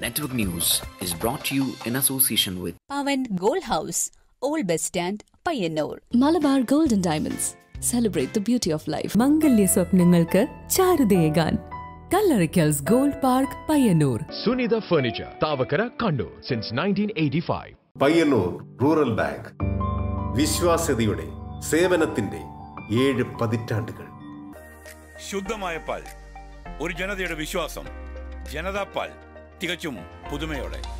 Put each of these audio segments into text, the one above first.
Network News is brought to you in association with Pavan gold house old bus stand Payyannur Malabar golden diamonds celebrate the beauty of life മംഗല്യ സ്വപ്നങ്ങൾക്ക് ചാരുതയേകാൻ Kallarickals gold park Payyannur Sunitha Furniture, Tavakara, Kannur since 1985. Payyannur rural bank വിശ്വാസ്യതയുടെ സേവനത്തിന്റെ ഏഴ് പതിറ്റാണ്ടുകൾ. ശുദ്ധമായ പാൽ. ഒരു ജനതയുടെ വിശ്വാസം. ജനതാ പാൽ. തികച്ചും പുതുമയോടെ.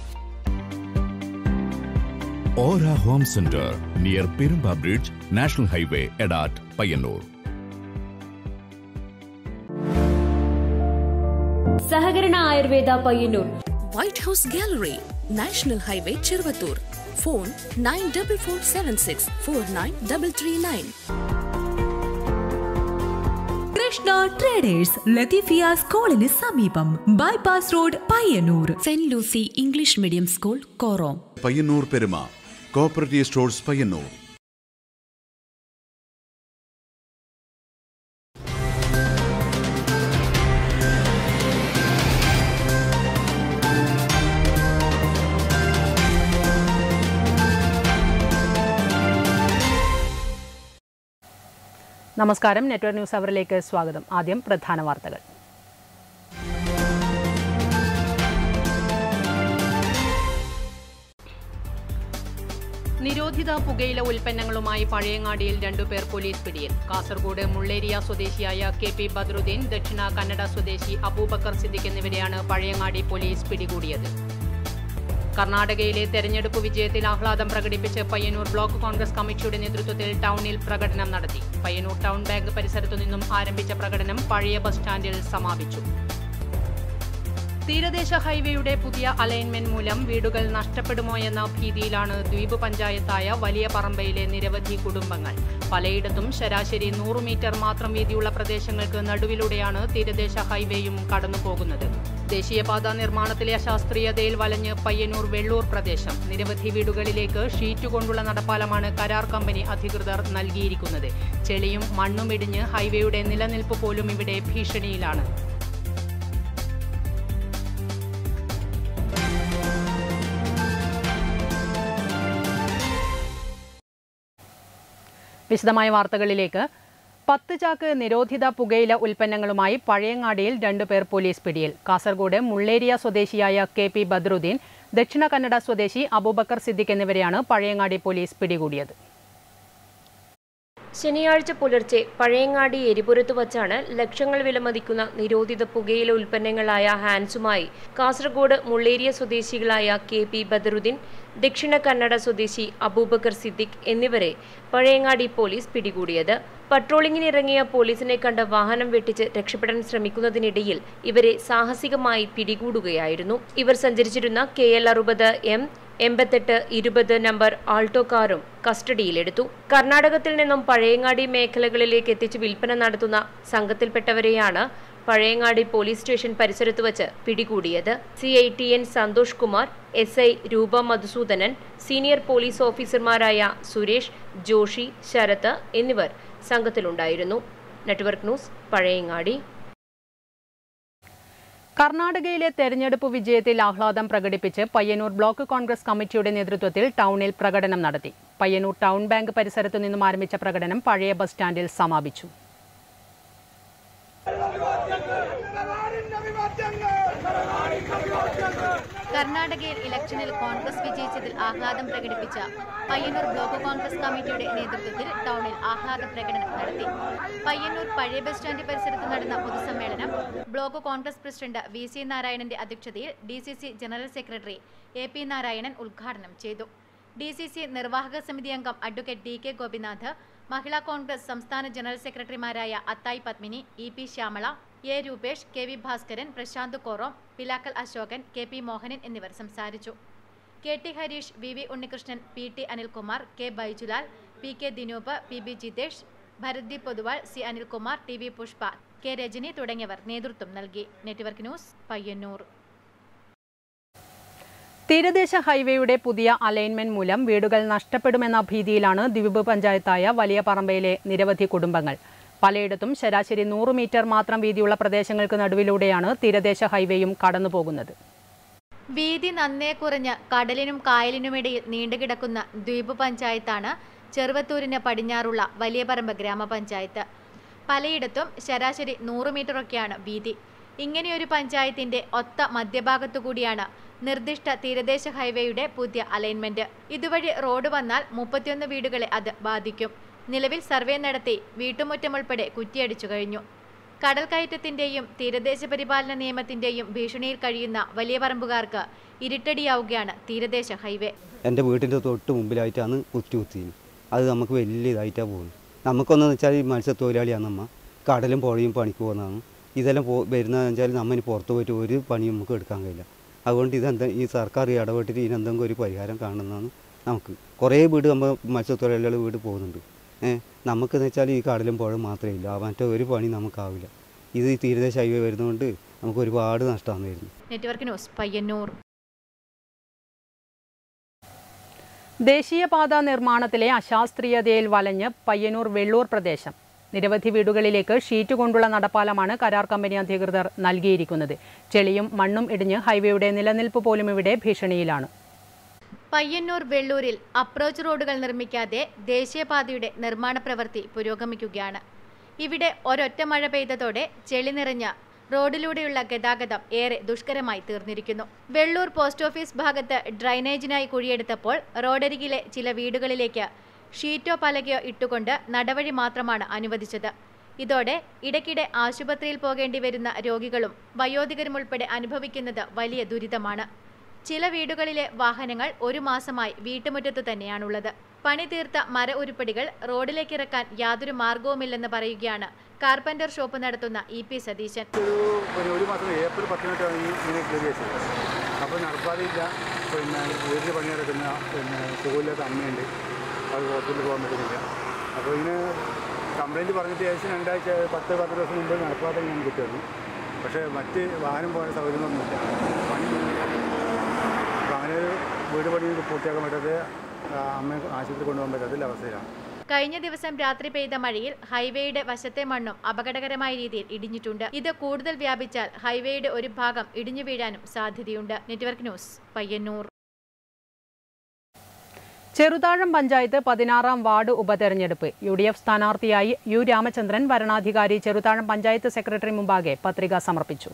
Aura home centre near Perumba bridge national highway Edat, Payyannur. സഹകരണ Ayurveda Payyannur. White house gallery national highway Cheruvathur. Phone nine double four seven six four nine double three nine. Krishna traders Lathifiya സ്കൂളിന് സമീപം. Bypass road Payyannur saint Lucy English medium school Korom Payyannur Peruma cooperative stores Payanur. നമസ്കാരം. Network news അവറിലേക്ക് സ്വാഗതം. ആദ്യം പ്രധാന വാർത്തകൾ. നിരോധിത പുകയില ഉൽപ്പന്നങ്ങളുമായി പഴയങ്ങാടിയിൽ രണ്ടുപേർ പോലീസ് പിടിയിൽ. കാസർഗോഡ് മുള്ളേരിയ സ്വദേശിയായ കെ പി ബദ്രുദ്ദീൻ ദക്ഷിണ കന്നഡ സ്വദേശി അബൂബക്കർ സിദ്ദിഖ് എന്നിവരെയാണ് പഴയങ്ങാടി പോലീസ് പിടികൂടിയത്. കർണാടകയിലെ തെരഞ്ഞെടുപ്പ് വിജയത്തിൽ ആഹ്ലാദം പ്രകടിപ്പിച്ച് പയ്യന്നൂർ ബ്ലോക്ക് കോൺഗ്രസ് കമ്മിറ്റിയുടെ നേതൃത്വത്തിൽ ടൗണിൽ പ്രകടനം നടത്തി. പയ്യന്നൂർ ടൗൺ ബാങ്ക് പരിസരത്തു നിന്നും ആരംഭിച്ച പ്രകടനം പഴയ ബസ് സ്റ്റാൻഡിൽ സമാപിച്ചു. തീരദേശ ഹൈവേയുടെ പുതിയ അലൈൻമെന്റ് മൂലം വീടുകൾ നഷ്ടപ്പെടുമോ എന്ന ഭീതിയിലാണ് ദ്വീപ് പഞ്ചായത്തായ വലിയ പറമ്പയിലെ നിരവധി കുടുംബങ്ങൾ. പലയിടത്തും ശരാശരി നൂറ് മീറ്റർ മാത്രം വീതിയുള്ള പ്രദേശങ്ങൾക്ക് നടുവിലൂടെയാണ് തീരദേശ ഹൈവേയും കടന്നുപോകുന്നത്. ദേശീയപാത നിർമ്മാണത്തിലെ അശാസ്ത്രീയതയിൽ വലഞ്ഞ് പയ്യന്നൂർ വെള്ളൂർ പ്രദേശം. നിരവധി വീടുകളിലേക്ക് ഷീറ്റ് കൊണ്ടുള്ള നടപ്പാലമാണ് കരാർ കമ്പനി അധികൃതർ നൽകിയിരിക്കുന്നത്. ചെളിയും മണ്ണും ഇടിഞ്ഞ് ഹൈവേയുടെ നിലനിൽപ്പ് പോലും ഇവിടെ ഭീഷണിയിലാണ്. വിശദമായ വാർത്തകളിലേക്ക് പത്ത് ചാക്ക് നിരോധിത പുകയില ഉൽപ്പന്നങ്ങളുമായി പഴയങ്ങാടിയിൽ രണ്ടുപേർ പോലീസ് പിടിയിൽ. കാസർഗോഡ് മുള്ളേരിയ സ്വദേശിയായ കെ പി ബദ്രുദ്ദീൻ ദക്ഷിണ കന്നഡ സ്വദേശി അബൂബക്കർ സിദ്ദിഖ് എന്നിവരെയാണ് പഴയങ്ങാടി പോലീസ് പിടികൂടിയത്. ശനിയാഴ്ച പുലർച്ചെ പഴയങ്ങാടി എരിപുരത്ത് വച്ചാണ് ലക്ഷങ്ങൾ വിലമതിക്കുന്ന നിരോധിത പുകയില ഉൽപ്പന്നങ്ങളായ ഹാൻസുമായി കാസർഗോഡ് മുള്ളേരിയ സ്വദേശികളായ കെ പി ബദറുദ്ദീൻ ദക്ഷിണ കന്നഡ സ്വദേശി അബൂബക്കർ സിദ്ദിഖ് എന്നിവരെ പഴയങ്ങാടി പോലീസ് പിടികൂടിയത്. പട്രോളിംഗിനിറങ്ങിയ പോലീസിനെ കണ്ട് വാഹനം വെട്ടിച്ച് രക്ഷപ്പെടാൻ ശ്രമിക്കുന്നതിനിടയിൽ ഇവരെ സാഹസികമായി പിടികൂടുകയായിരുന്നു. ഇവർ സഞ്ചരിച്ചിരുന്ന കെ എൽ അറുപത് എം എൺപത്തെട്ട് ഇരുപത് നമ്പർ ആൾട്ടോ കാറും കസ്റ്റഡിയിലെടുത്തു. കർണാടകത്തിൽ നിന്നും പഴയങ്ങാടി മേഖലകളിലേക്ക് എത്തിച്ച് വിൽപ്പന നടത്തുന്ന സംഘത്തിൽപ്പെട്ടവരെയാണ് പഴയങ്ങാടി പോലീസ് സ്റ്റേഷൻ പരിസരത്ത് വച്ച് പിടികൂടിയത്. C I T N Santhosh Kumar S I Roopa Madhusoodanan senior police ഓഫീസർമാരായ സുരേഷ് ജോഷി ശരത് എന്നിവർ സംഘത്തിലുണ്ടായിരുന്നു. Network news Pazhayangadi. കർണാടകയിലെ തെരഞ്ഞെടുപ്പ് വിജയത്തിൽ ആഹ്ലാദം പ്രകടിപ്പിച്ച് പയ്യന്നൂർ ബ്ലോക്ക് കോൺഗ്രസ് കമ്മിറ്റിയുടെ നേതൃത്വത്തിൽ ടൗണിൽ പ്രകടനം നടത്തി. പയ്യന്നൂർ ടൗൺ ബാങ്ക് പരിസരത്തു നിന്നും ആരംഭിച്ച പ്രകടനം പഴയ ബസ് സ്റ്റാൻഡിൽ സമാപിച്ചു. കർണാടകയിൽ ഇലക്ഷനിൽ കോൺഗ്രസ് വിജയിച്ചതിൽ ആഹ്ലാദം പ്രകടിപ്പിച്ച പയ്യന്നൂർ ബ്ലോക്ക് കോൺഗ്രസ് കമ്മിറ്റിയുടെ നേതൃത്വത്തിൽ ടൗണിൽ ആഹ്ലാദ പ്രകടനം നടത്തി. പയ്യന്നൂർ പഴയ ബസ് സ്റ്റാൻഡ് പരിസരത്ത് നടന്ന പൊതുസമ്മേളനം block Congress president V C നാരായണന്റെ അധ്യക്ഷതയിൽ D C C general secretary A P Narayanan ഉദ്ഘാടനം ചെയ്തു. ഡി സി സി നിർവാഹക സമിതി അംഗം advocate D K Gopinath Mahila Congress സംസ്ഥാന ജനറൽ സെക്രട്ടറിമാരായ Athayi Padmini E P Shyamala A Rupesh K V Bhaskaran Prashanth Korom Pilakkal Ashokan K P Mohanan എന്നിവർ സംസാരിച്ചു. K T Harish V V Unnikrishnan P T Anilkumar K Baijulal P K Dinoop P B Jithesh Bharathi Poduval C Anilkumar T V Pushpa K Rajani തുടങ്ങിയവർ നേതൃത്വം നൽകി. Network news Payyannur. തീരദേശ ഹൈവേയുടെ പുതിയ alignment മൂലം വീടുകൾ നഷ്ടപ്പെടുമെന്ന ഭീതിയിലാണ് ദ്വീപ് പഞ്ചായത്തായ വലിയ പറമ്പയിലെ നിരവധി കുടുംബങ്ങൾ. പലയിടത്തും ശരാശരി നൂറ് മീറ്റർ മാത്രം വീതിയുള്ള പ്രദേശങ്ങൾക്ക് നടുവിലൂടെയാണ് തീരദേശ ഹൈവേയും കടന്നുപോകുന്നത്. വീതി നന്നേ കുറഞ്ഞ കടലിനും കായലിനുമിടയിൽ നീണ്ടുകിടക്കുന്ന ദ്വീപ് പഞ്ചായത്താണ് ചെറുവത്തൂരിന് പടിഞ്ഞാറുള്ള വലിയപറമ്പ് ഗ്രാമപഞ്ചായത്ത്. പലയിടത്തും ശരാശരി നൂറ് മീറ്ററൊക്കെയാണ് വീതി. ഇങ്ങനെയൊരു പഞ്ചായത്തിന്റെ ഒത്ത മധ്യഭാഗത്തുകൂടിയാണ് നിർദ്ദിഷ്ട തീരദേശ ഹൈവേയുടെ പുതിയ അലൈൻമെന്റ്. ഇതുവഴി റോഡ് വന്നാൽ മുപ്പത്തിയൊന്ന് വീടുകളെ അത് ബാധിക്കും. നിലവിൽ സർവേ നടത്തി വീട്ടുമുറ്റം ഉൾപ്പെടെ കുറ്റിയടിച്ചു കഴിഞ്ഞു. കടൽ കയറ്റത്തിന്റെയും തീരദേശ പരിപാലന നിയമത്തിന്റെയും ഭീഷണിയിൽ കഴിയുന്ന വലിയ പറമ്പുകാർക്ക് ഇരുട്ടടിയാവുകയാണ് തീരദേശ ഹൈവേ. എന്റെ വീട്ടിന്റെ തൊട്ട് മുമ്പിലായിട്ടാണ് കുറ്റി കുത്തിയത്. അത് നമുക്ക് വലിയ ഇതായിട്ടാണ് പോകുന്നത്. നമുക്കൊന്നെന്ന് വെച്ചാൽ ഈ മത്സ്യത്തൊഴിലാളിയാണ് നമ്മ കടലും പുഴയും പണിക്ക് പോകുന്നതാണ്. ഇതെല്ലാം പോ വരുന്നതെന്ന് വെച്ചാൽ നമ്മൾ ഇനി പുറത്ത് പോയിട്ട് ഒരു പണിയും നമുക്ക് എടുക്കാൻ കഴിയില്ല. അതുകൊണ്ട് ഇതെന്താ ഈ സർക്കാർ ഇടപെട്ടിട്ട് ഇതിനെന്തെങ്കിലും ഒരു പരിഹാരം കാണുന്നതാണ് നമുക്ക്. കുറേ വീട് നമ്മൾ മത്സ്യത്തൊഴിലാളികൾ വീട് പോകുന്നുണ്ട്. നമുക്കെന്ന് വെച്ചാൽ ഈ കടലും പുഴ മാത്രമേ ഇല്ല. മറ്റേ ഒരു പണി നമുക്കാവില്ല. ഇത് ഈ തീരദേശ ഹൈവേ വരുന്നതുകൊണ്ട് നമുക്ക് ഒരുപാട് നഷ്ടമാണ് വരുന്നത് നെറ്റ്വർക്ക് ന്യൂസ് പയ്യന്നൂർ. ദേശീയപാത നിർമ്മാണത്തിലെ അശാസ്ത്രീയതയിൽ വലഞ്ഞ് പയ്യന്നൂർ വെള്ളൂർ പ്രദേശം. നിരവധി വീടുകളിലേക്ക് ഷീറ്റ് കൊണ്ടുള്ള നടപ്പാലമാണ് കരാർ കമ്പനി അധികൃതർ നൽകിയിരിക്കുന്നത്. ചെളിയും മണ്ണും ഇടിഞ്ഞ് ഹൈവേയുടെ നിലനിൽപ്പ് പോലും ഇവിടെ ഭീഷണിയിലാണ്. പയ്യന്നൂർ വെള്ളൂരിൽ അപ്രോച്ച് റോഡുകൾ നിർമ്മിക്കാതെ ദേശീയപാതയുടെ നിർമ്മാണ പ്രവൃത്തി പുരോഗമിക്കുകയാണ്. ഇവിടെ ഒരൊറ്റ മഴ പെയ്തതോടെ ചെളി നിറഞ്ഞ റോഡിലൂടെയുള്ള ഗതാഗതം ഏറെ ദുഷ്കരമായി തീർന്നിരിക്കുന്നു. വെള്ളൂർ പോസ്റ്റ് ഓഫീസ് ഭാഗത്ത് ഡ്രൈനേജിനായി കുഴിയെടുത്തപ്പോൾ റോഡരികിലെ ചില വീടുകളിലേക്ക് ഷീറ്റോ പലകയോ ഇട്ടുകൊണ്ട് നടവഴി മാത്രമാണ് അനുവദിച്ചത്. ഇതോടെ ഇടയ്ക്കിടെ ആശുപത്രിയിൽ പോകേണ്ടി വരുന്ന രോഗികളും വയോധികരും ഉൾപ്പെടെ അനുഭവിക്കുന്നത് വലിയ ദുരിതമാണ്. ചില വീടുകളിലെ വാഹനങ്ങൾ ഒരു മാസമായി വീട്ടുമുറ്റത്തു തന്നെയാണുള്ളത്. പണി തീർത്ത മര ഉരുപ്പടികൾ റോഡിലേക്ക് ഇറക്കാൻ യാതൊരു മാർഗവുമില്ലെന്ന് പറയുകയാണ് കാർപ്പന്റർ ഷോപ്പ് നടത്തുന്ന ഇ പി സതീശൻ. ഒരു മാസം ഏപ്രിൽ അപ്പോൾ പിന്നെ പണിയെടുക്കുന്ന അത് അപ്പോൾ പറഞ്ഞിട്ട് ഏകദേശം പക്ഷേ മറ്റ് വാഹനം പോയ സൗകര്യങ്ങളൊന്നുമില്ല. അങ്ങനെ ഒരു വീട് പണി പൂർത്തിയാക്കാൻ പറ്റാതെ അമ്മ ആശുപത്രി കൊണ്ടുപോകാൻ പറ്റാത്ത അവസ്ഥയിലാണ്. കഴിഞ്ഞ ദിവസം രാത്രി പെയ്ത മഴയിൽ ഹൈവേയുടെ വശത്തെ മണ്ണും അപകടകരമായ രീതിയിൽ ഇടിഞ്ഞിട്ടുണ്ട്. ഇത് കൂടുതൽ വ്യാപിച്ചാൽ ഹൈവേയുടെ ഒരു ഭാഗം ഇടിഞ്ഞു വീഴാനും സാധ്യതയുണ്ട്. Network news Payyanur. Cheruthazham panchayat പതിനാറാം വാർഡ് ഉപതെരഞ്ഞെടുപ്പ്. യു ഡി എഫ് സ്ഥാനാർത്ഥിയായി യു രാമചന്ദ്രൻ വരണാധികാരി ചെറുതാഴം പഞ്ചായത്ത് സെക്രട്ടറി മുമ്പാകെ പത്രിക സമർപ്പിച്ചു.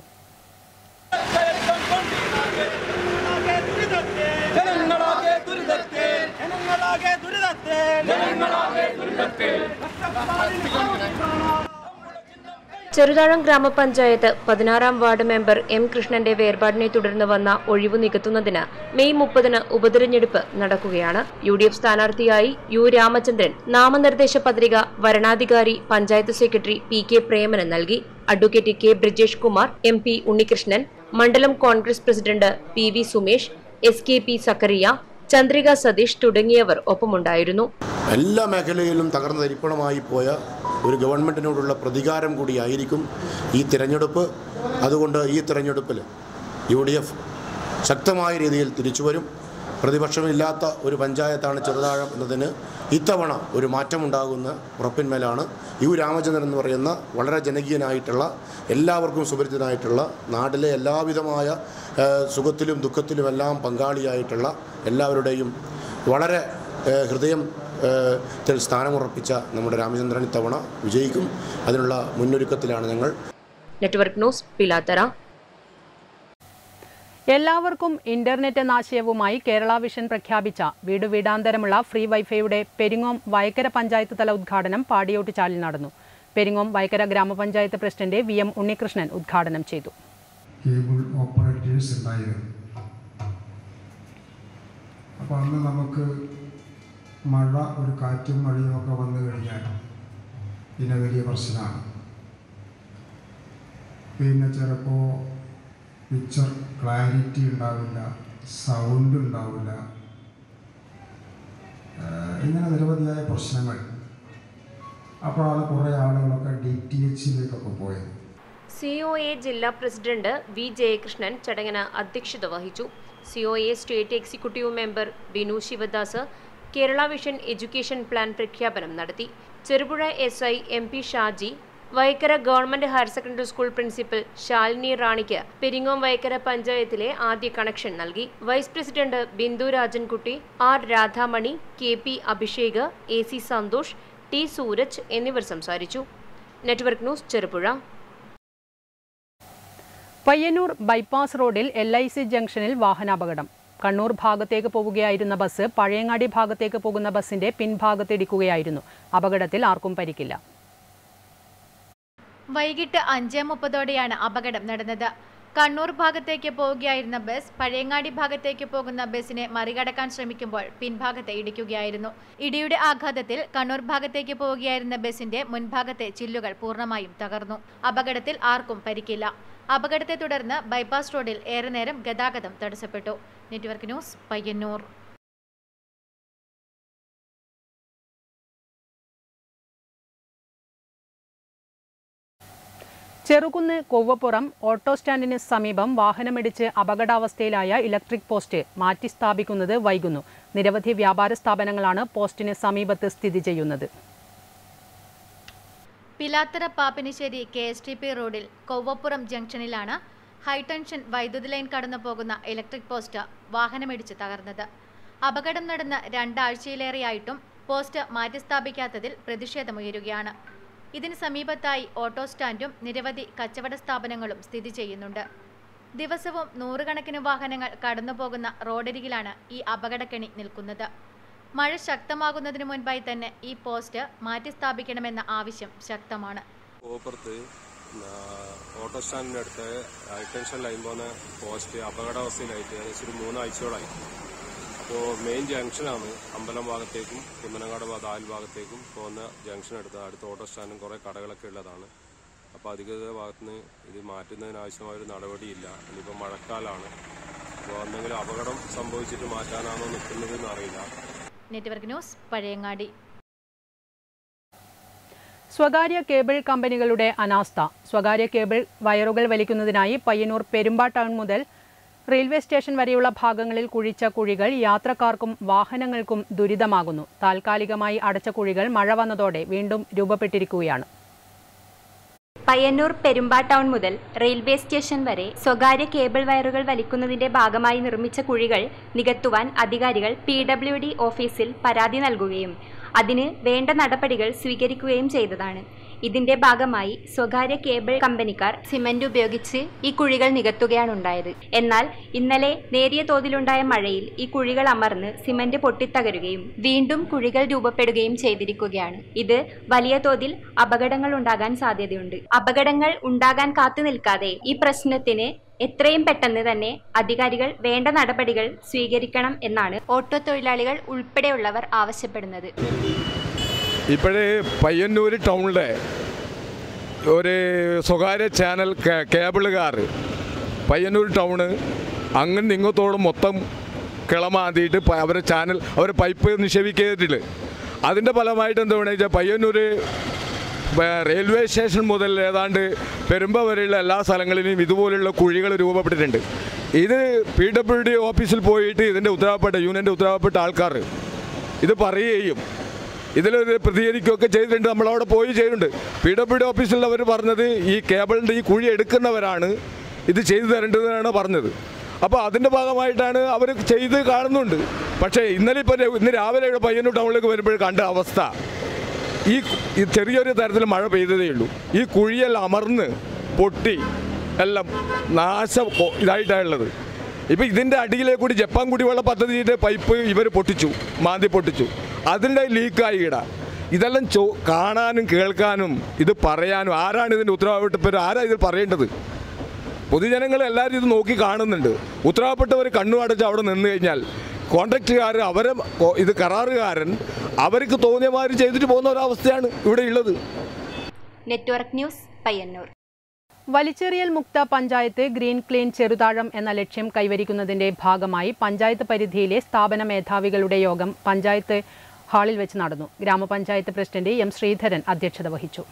ചെറുതാഴം ഗ്രാമപഞ്ചായത്ത് പതിനാറാം വാർഡ് മെമ്പർ എം കൃഷ്ണന്റെ വേർപാടിനെ തുടർന്ന് വന്ന ഒഴിവ് നികത്തുന്നതിന് മെയ് മുപ്പതിന് ഉപതെരഞ്ഞെടുപ്പ് നടക്കുകയാണ്. യു ഡി എഫ് സ്ഥാനാർത്ഥിയായി യു രാമചന്ദ്രൻ നാമനിർദ്ദേശ പത്രിക വരണാധികാരി പഞ്ചായത്ത് സെക്രട്ടറി പി കെ പ്രേമന് നൽകി. Advocate K Brijesh Kumar M P Unnikrishnan മണ്ഡലം Congress president P V Sumesh S K P Sakkariya Chandrika Satheesh തുടങ്ങിയവർ ഒപ്പമുണ്ടായിരുന്നു. എല്ലാ മേഖലയിലും തകർന്ന തരിപ്പണമായി പോയ ഒരു ഗവൺമെന്റിനോടുള്ള പ്രതികാരം കൂടിയായിരിക്കും ഈ തിരഞ്ഞെടുപ്പ്. അതുകൊണ്ട് ഈ തിരഞ്ഞെടുപ്പിൽ യു ശക്തമായ രീതിയിൽ തിരിച്ചുവരും. പ്രതിപക്ഷമില്ലാത്ത ഒരു പഞ്ചായത്താണ് ചെറുതാഴം എന്നതിന് ഇത്തവണ ഒരു മാറ്റമുണ്ടാകുന്ന ഉറപ്പിന്മേലാണ് യു രാമചന്ദ്രൻ എന്ന് പറയുന്ന വളരെ ജനകീയനായിട്ടുള്ള എല്ലാവർക്കും സുപരിചിതനായിട്ടുള്ള നാട്ടിലെ എല്ലാവിധമായ സുഖത്തിലും ദുഃഖത്തിലുമെല്ലാം പങ്കാളിയായിട്ടുള്ള എല്ലാവരുടെയും വളരെ ഹൃദയം സ്ഥാനമുറപ്പിച്ച നമ്മുടെ രാമചന്ദ്രൻ ഇത്തവണ വിജയിക്കും. അതിനുള്ള മുന്നൊരുക്കത്തിലാണ് ഞങ്ങൾ. Network news Pilathara. എല്ലാവർക്കും ഇന്റർനെറ്റ് എന്ന ആശയവുമായി കേരള വിഷൻ പ്രഖ്യാപിച്ച വീട് വീടാന്തരമുള്ള ഫ്രീ വൈഫൈയുടെ പെരിങ്ങോം വയക്കര പഞ്ചായത്ത് തല ഉദ്ഘാടനം പാടിയോട്ടുചാലിൽ നടന്നു. പെരിങ്ങോം വയക്കര ഗ്രാമപഞ്ചായത്ത് പ്രസിഡന്റ് വി എം ഉണ്ണികൃഷ്ണൻ ഉദ്ഘാടനം ചെയ്തു. അപ്പോൾ നമുക്ക് മഴ ഒരു കാറ്റും മഴയും ഒക്കെ വന്നു കഴിഞ്ഞാൽ പിന്നെ വലിയ പ്രശ്നമാണ്. പിന്നെ ചിലപ്പോൾ പിക്ചർ ക്ലാരിറ്റി ഉണ്ടാവില്ല സൗണ്ട് ഉണ്ടാവില്ല. ഇങ്ങനെ നിരവധിയായ പ്രശ്നങ്ങൾ. അപ്പോഴാണ് കുറേ ആളുകളൊക്കെ ഡി ടി എച്ചിലേക്കൊക്കെ പോയത്. സി ഒ എ ജില്ലാ പ്രസിഡന്റ് വി ജയകൃഷ്ണൻ ചടങ്ങിന് അധ്യക്ഷത വഹിച്ചു. C O A state executive member Binu Sivadas Kerala vision education plan പ്രഖ്യാപനം നടത്തി. Cherupuzha S I M P Shaji Vaikkara government higher secondary school principal Shalini റാണിക്ക് പെരിങ്ങോം വൈക്കര പഞ്ചായത്തിലെ ആദ്യ കണക്ഷൻ നൽകി. Vice president Bindu Rajankutty R Radhamani K P Abhishek A C Santhosh T Sooraj എന്നിവർ സംസാരിച്ചു. Network news Cherupuzha. Payyannur bypass റോഡിൽ L I C ജംഗ്ഷനിൽ വാഹനാപകടം. കണ്ണൂർ ഭാഗത്തേക്ക് പോവുകയായിരുന്ന ബസ് പഴയങ്ങാടി ഭാഗത്തേക്ക് പോകുന്ന ബസിന്റെ പിൻഭാഗത്തിടിക്കുകയായിരുന്നു അപകടത്തിൽ ആർക്കും പരിക്കില്ല. വൈകിട്ട് അഞ്ച് മുപ്പതോടെയാണ് അപകടം നടന്നത്. കണ്ണൂർ ഭാഗത്തേക്ക് പോവുകയായിരുന്ന ബസ് പഴയങ്ങാടി ഭാഗത്തേക്ക് പോകുന്ന ബസ്സിനെ മറികടക്കാൻ ശ്രമിക്കുമ്പോൾ പിൻഭാഗത്തെ ഇടിക്കുകയായിരുന്നു. ഇടിയുടെ ആഘാതത്തിൽ കണ്ണൂർ ഭാഗത്തേക്ക് പോവുകയായിരുന്ന ബസിന്റെ മുൻഭാഗത്തെ ചില്ലുകൾ പൂർണമായും തകർന്നു. അപകടത്തിൽ ആർക്കും പരിക്കില്ല. അപകടത്തെ തുടർന്ന് ബൈപ്പാസ് റോഡിൽ ഏറെ നേരം ഗതാഗതം തടസ്സപ്പെട്ടു. Network news Payyannur. Cherukunnu Kovvappuram auto സ്റ്റാൻഡിന് സമീപം വാഹനമിടിച്ച് അപകടാവസ്ഥയിലായ ഇലക്ട്രിക് പോസ്റ്റ് മാറ്റി സ്ഥാപിക്കുന്നത് വൈകുന്നു. നിരവധി വ്യാപാര സ്ഥാപനങ്ങളാണ് പോസ്റ്റിന് സമീപത്ത് സ്ഥിതി ചെയ്യുന്നത്. Pilathara Pappinisseri K S T P റോഡിൽ കൊവ്വപ്പുറം ജംഗ്ഷനിലാണ് ഹൈടെൻഷൻ വൈദ്യുതി ലൈൻ കടന്നു പോകുന്ന ഇലക്ട്രിക് പോസ്റ്റ് വാഹനമിടിച്ച് തകർന്നത്. അപകടം നടന്ന രണ്ടാഴ്ചയിലേറെയായിട്ടും പോസ്റ്റ് മാറ്റിസ്ഥാപിക്കാത്തതിൽ പ്രതിഷേധമുയരുകയാണ്. ഇതിന് സമീപത്തായി ഓട്ടോ സ്റ്റാൻഡും നിരവധി കച്ചവട സ്ഥാപനങ്ങളും സ്ഥിതി ചെയ്യുന്നുണ്ട്. ദിവസവും നൂറുകണക്കിന് വാഹനങ്ങൾ കടന്നുപോകുന്ന റോഡരികിലാണ് ഈ അപകടക്കെണി നിൽക്കുന്നത്. മഴ ശക്തമാകുന്നതിന് മുൻപായി തന്നെ ഈ പോസ്റ്റ് മാറ്റിസ്ഥാപിക്കണമെന്ന ആവശ്യം ശക്തമാണ്. ഓട്ടോ സ്റ്റാൻഡിനടുത്ത് ഹൈടെൻഷൻ ലൈൻ പോകുന്ന പോസ്റ്റ് അപകടാവസ്ഥയിലായിട്ട് ഏകദേശം ഒരു മൂന്നാഴ്ചയോളായി. അപ്പോൾ മെയിൻ ജംഗ്ഷനാണ് അമ്പലം ഭാഗത്തേക്കും കുന്നനങ്ങാട് ഭാഗം ആൽ ഭാഗത്തേക്കും പോകുന്ന ജംഗ്ഷൻ എടുത്ത് അടുത്ത ഓട്ടോ സ്റ്റാൻഡും കുറേ കടകളൊക്കെ ഉള്ളതാണ്. അപ്പോൾ അധികൃത ഭാഗത്തുനിന്ന് ഇത് മാറ്റുന്നതിന് ആവശ്യമായ ഒരു നടപടിയില്ല. ഇനിയിപ്പോൾ മഴക്കാലമാണ് അപ്പോൾ എന്തെങ്കിലും അപകടം സംഭവിച്ചിട്ട് മാറ്റാനാണോ നിൽക്കുന്നതെന്ന് അറിയില്ല. Network news Pazhayangadi. സ്വകാര്യ കേബിൾ കമ്പനികളുടെ അനാസ്ഥ. സ്വകാര്യ കേബിൾ വയറുകൾ വലിക്കുന്നതിനായി പയ്യന്നൂർ പെരുമ്പാ ടൗൺ മുതൽ റെയിൽവേ സ്റ്റേഷൻ വരെയുള്ള ഭാഗങ്ങളിൽ കുഴിച്ച കുഴികൾ യാത്രക്കാർക്കും വാഹനങ്ങൾക്കും ദുരിതമാകുന്നു. താൽക്കാലികമായി അടച്ച കുഴികൾ മഴ വന്നതോടെ വീണ്ടും രൂപപ്പെട്ടിരിക്കുകയാണ്. പയ്യന്നൂർ പെരുമ്പാ ടൗൺ മുതൽ റെയിൽവേ സ്റ്റേഷൻ വരെ സ്വകാര്യ കേബിൾ വയറുകൾ വലിക്കുന്നതിന്റെ ഭാഗമായി നിർമ്മിച്ച കുഴികൾ നികത്തുവാൻ അധികാരികൾ പി ഡബ്ല്യു ഡി ഓഫീസിൽ പരാതി നൽകുകയും അതിന് വേണ്ട നടപടികൾ സ്വീകരിക്കുകയും ചെയ്തതാണ്. ഇതിന്റെ ഭാഗമായി സ്വകാര്യ കേബിൾ കമ്പനിക്കാർ സിമന്റ് ഉപയോഗിച്ച് ഈ കുഴികൾ നികത്തുകയാണ് ഉണ്ടായത് എന്നാൽ ഇന്നലെ നേരിയ തോതിലുണ്ടായ മഴയിൽ ഈ കുഴികൾ അമർന്ന് സിമന്റ് പൊട്ടിത്തകരുകയും വീണ്ടും കുഴികൾ രൂപപ്പെടുകയും ചെയ്തിരിക്കുകയാണ്. ഇത് വലിയ തോതിൽ അപകടങ്ങൾ ഉണ്ടാകാൻ സാധ്യതയുണ്ട്. അപകടങ്ങൾ ഉണ്ടാകാൻ കാത്തു നിൽക്കാതെ ഈ പ്രശ്നത്തിന് എത്രയും പെട്ടെന്ന് തന്നെ അധികാരികൾ വേണ്ട നടപടികൾ സ്വീകരിക്കണം എന്നാണ് ഓട്ടോ തൊഴിലാളികൾ ഉൾപ്പെടെയുള്ളവർ ആവശ്യപ്പെടുന്നത്. ഇപ്പോഴേ പയ്യന്നൂർ ടൗണിലെ ഒരു സ്വകാര്യ ചാനൽ കേബിളുകാർ പയ്യന്നൂർ ടൗണ് അങ്ങനെ ഇങ്ങോത്തോളം മൊത്തം കിളമാന്തിയിട്ട് അവരെ ചാനൽ അവരെ പൈപ്പ് നിക്ഷേപിക്കരുതില്ല അതിന്റെ ഫലമായിട്ട് എന്താ വേണമെന്ന് വെച്ചാൽ പയ്യന്നൂർ റെയിൽവേ സ്റ്റേഷൻ മുതൽ ഏതാണ്ട് പെരുമ്പ വരെയുള്ള എല്ലാ സ്ഥലങ്ങളിലും ഇതുപോലുള്ള കുഴികൾ രൂപപ്പെട്ടിട്ടുണ്ട്. ഇത് പി ഡബ്ല്യു ഡി ഓഫീസിൽ പോയിട്ട് ഇതിന്റെ ഉത്തരവാദപ്പെട്ട യൂണിയന്റെ ഉത്തരവാദപ്പെട്ട ആൾക്കാർ ഇത് പറയുകയും ഇതിലൊരു പ്രതികരിക്കുകയൊക്കെ ചെയ്തിട്ടുണ്ട്. നമ്മളവിടെ പോയി ചെയ്തിട്ടുണ്ട് പി ഡബ്ല്യു ഡി ഓഫീസിൽ അവർ പറഞ്ഞത് ഈ കേബിളിന്റെ ഈ കുഴി എടുക്കുന്നവരാണ് ഇത് ചെയ്തു തരേണ്ടതെന്നാണ് പറഞ്ഞത്. അപ്പോൾ അതിന്റെ ഭാഗമായിട്ടാണ് അവർ ചെയ്ത് കാണുന്നുണ്ട്. പക്ഷേ ഇന്നലെ ഇപ്പോൾ ഇന്ന് രാവിലെ പയ്യന്നൂർ ടൗണിലേക്ക് വരുമ്പോൾ കണ്ട അവസ്ഥ. ഈ ചെറിയൊരു തരത്തിൽ മഴ പെയ്തതേ ഉള്ളൂ. ഈ കുഴിയെല്ലാം അമർന്ന് പൊട്ടി എല്ലാം നാശം ഇതായിട്ടാണുള്ളത് ഇപ്പം ഇതിന്റെ അടിയിലെ കൂടി ജപ്പാൻ കുടിവെള്ള പദ്ധതിയുടെ പൈപ്പ് ഇവർ പൊട്ടിച്ചു മാന്തി പൊട്ടിച്ചു. അതിന്റെ ലീക്കായി ഇട ഇതെല്ലാം ചോ കാണാനും കേൾക്കാനും ഇത് പറയാനും ആരാണ് ഇതിന്റെ ഉത്തരവാദിത്തപ്പെട്ടവർ ആരാ ഇത് പറയേണ്ടത്? പൊതുജനങ്ങൾ എല്ലാവരും ഇത് നോക്കി കാണുന്നുണ്ട്. ഉത്തരവാദപ്പെട്ടവർ കണ്ണു അടച്ച് അവിടെ നിന്ന് കഴിഞ്ഞാൽ കോൺട്രാക്റ്റുകാർ അവരെ ഇത് കരാറുകാരൻ അവർക്ക് തോന്നിയ മാതിരി ചെയ്തിട്ട് പോകുന്ന ഒരവസ്ഥയാണ് ഇവിടെ ഉള്ളത്. Network news Payyannur. വലിച്ചെറിയൽ മുക്ത പഞ്ചായത്ത് ഗ്രീൻ ക്ലീൻ ചെറുതാഴം എന്ന ലക്ഷ്യം കൈവരിക്കുന്നതിന്റെ ഭാഗമായി പഞ്ചായത്ത് പരിധിയിലെ സ്ഥാപന മേധാവികളുടെ യോഗം പഞ്ചായത്ത് ഹാളിൽ വെച്ച് നടന്നു. ഗ്രാമപഞ്ചായത്ത് പ്രസിഡന്റ് എം ശ്രീധരൻ അധ്യക്ഷത വഹിച്ചു.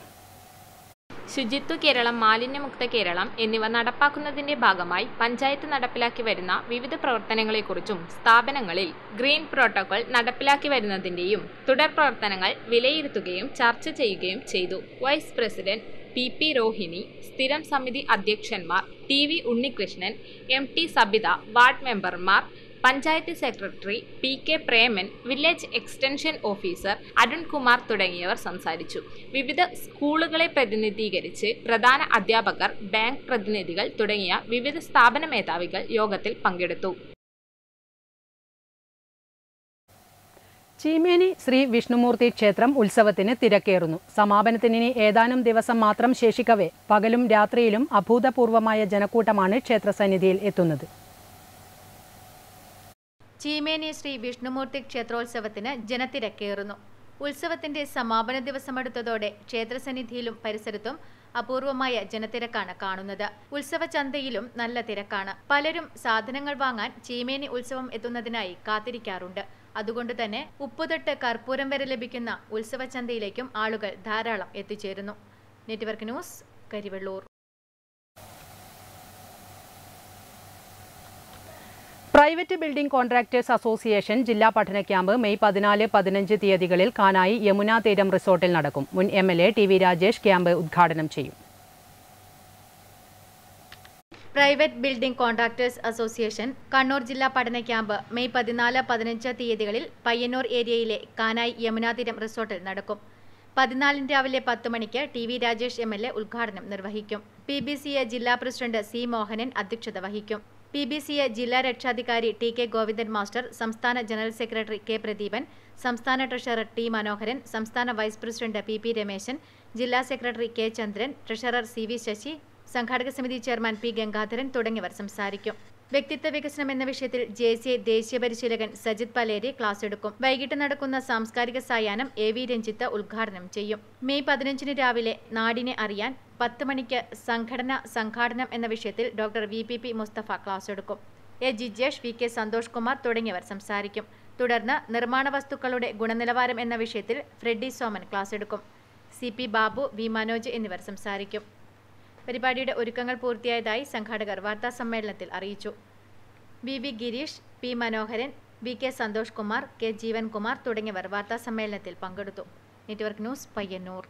ശുചിത്വ കേരളം മാലിന്യമുക്ത കേരളം എന്നിവ നടപ്പാക്കുന്നതിന്റെ ഭാഗമായി പഞ്ചായത്ത് നടപ്പിലാക്കി വരുന്ന വിവിധ പ്രവർത്തനങ്ങളെക്കുറിച്ചും സ്ഥാപനങ്ങളിൽ ഗ്രീൻ പ്രോട്ടോകോൾ നടപ്പിലാക്കി വരുന്നതിന്റെയും തുടർ പ്രവർത്തനങ്ങൾ വിലയിരുത്തുകയും ചർച്ച ചെയ്യുകയും ചെയ്തു. Vice president P P Rohini സ്ഥിരം സമിതി അധ്യക്ഷന്മാർ T V Unnikrishnan M T Sabitha ward മെമ്പർമാർ panchayat secretary P K Preman village extension officer Arunkumar തുടങ്ങിയവർ സംസാരിച്ചു. വിവിധ സ്കൂളുകളെ പ്രതിനിധീകരിച്ച് പ്രധാന അധ്യാപകർ ബാങ്ക് പ്രതിനിധികൾ തുടങ്ങിയ വിവിധ സ്ഥാപന മേധാവികൾ യോഗത്തിൽ പങ്കെടുത്തു. ചീമേനി ശ്രീ വിഷ്ണുമൂർത്തി ക്ഷേത്രം ഉത്സവത്തിന് തിരക്കേറുന്നു. സമാപനത്തിന് ഇനി ഏതാനും ദിവസം മാത്രം ശേഷിക്കവേ. പകലും രാത്രിയിലും അഭൂതപൂർവമായ ജനക്കൂട്ടമാണ് ക്ഷേത്രസന്നിധിയിൽ എത്തുന്നത്. ചീമേനി ശ്രീ വിഷ്ണുമൂർത്തി ക്ഷേത്രോത്സവത്തിന് ജനത്തിരക്കേറുന്നു. ഉത്സവത്തിന്റെ സമാപന ദിവസമെടുത്തതോടെ ക്ഷേത്രസന്നിധിയിലും പരിസരത്തും അപൂർവമായ ജനത്തിരക്കാണ് കാണുന്നത്. ഉത്സവ ചന്തയിലും നല്ല തിരക്കാണ്. പലരും സാധനങ്ങൾ വാങ്ങാൻ ചീമേനി ഉത്സവം എത്തുന്നതിനായി കാത്തിരിക്കാറുണ്ട്. അതുകൊണ്ട് തന്നെ ഉപ്പുതൊട്ട് കർപ്പൂരം വരെ ലഭിക്കുന്ന ഉത്സവചന്തയിലേക്കും ആളുകൾ ധാരാളം എത്തിച്ചേരുന്നു. Network news Karivellur. Private building contractors association ജില്ലാ പഠന ക്യാമ്പ് മെയ് പതിനാല് പതിനഞ്ച് തീയതികളിൽ കാനായി യമുനാ തീരം റിസോർട്ടിൽ നടക്കും. മുൻ M L A T V Rajesh camp ഉദ്ഘാടനം ചെയ്യും. Private building contractors association Kannur ജില്ലാ പഠന ക്യാമ്പ് മെയ് പതിനാല് പതിനഞ്ച് തീയതികളിൽ പയ്യന്നൂർ ഏരിയയിലെ കാനായി യമുനാതീരം റിസോർട്ടിൽ നടക്കും. പതിനാലിന് രാവിലെ പത്ത് മണിക്ക് T V Rajesh M L A ഉദ്ഘാടനം നിർവഹിക്കും. പി ബി സി എ ജില്ലാ പ്രസിഡന്റ് സി മോഹനൻ അധ്യക്ഷത വഹിക്കും. പി ബി സി എ ജില്ലാ രക്ഷാധികാരി ടി കെ ഗോവിന്ദൻ മാസ്റ്റർ സംസ്ഥാന ജനറൽ സെക്രട്ടറി കെ പ്രദീപൻ സംസ്ഥാന ട്രഷറർ ടി മനോഹരൻ സംസ്ഥാന vice president P P Rameshan ജില്ലാ secretary K Chandran treasurer C V Sasi സംഘാടക സമിതി ചെയർമാൻ പി ഗംഗാധരൻ തുടങ്ങിയവർ സംസാരിക്കും. വ്യക്തിത്വ വികസനം എന്ന വിഷയത്തിൽ ജെ സി എ ദേശീയ പരിശീലകൻ സജിത് പലേരി ക്ലാസ് എടുക്കും. വൈകിട്ട് നടക്കുന്ന സാംസ്കാരിക സായാഹ്നം എ വി രഞ്ജിത്ത് ഉദ്ഘാടനം ചെയ്യും. മെയ് പതിനഞ്ചിന് രാവിലെ നാടിനെ അറിയാൻ പത്ത് മണിക്ക് സംഘടന സംഘാടനം എന്ന വിഷയത്തിൽ doctor V P P Mustafa class എടുക്കും. A Jijesh V K Santhosh Kumar തുടങ്ങിയവർ സംസാരിക്കും. തുടർന്ന് നിർമ്മാണ വസ്തുക്കളുടെ ഗുണനിലവാരം എന്ന വിഷയത്തിൽ ഫ്രെഡി സോമൻ ക്ലാസ് എടുക്കും. C P Babu V Manoj എന്നിവർ സംസാരിക്കും. പരിപാടിയുടെ ഒരുക്കങ്ങൾ പൂർത്തിയായതായി സംഘാടകർ വാർത്താസമ്മേളനത്തിൽ അറിയിച്ചു. V V Gireesh P Manoharan V K Santhosh Kumar K Jeevankumar തുടങ്ങിയവർ വാർത്താസമ്മേളനത്തിൽ പങ്കെടുത്തു. Network news Payyannur.